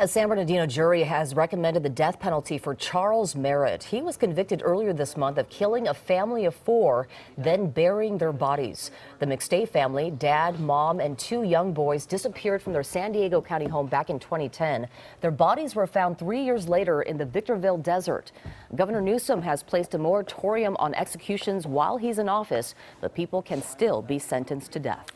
A San Bernardino jury has recommended the death penalty for Charles Merritt. He was convicted earlier this month of killing a family of four, then burying their bodies. The McStay family, dad, mom, and two young boys disappeared from their San Diego County home back in 2010. Their bodies were found three years later in the Victorville desert. Governor Newsom has placed a moratorium on executions while he's in office, but people can still be sentenced to death.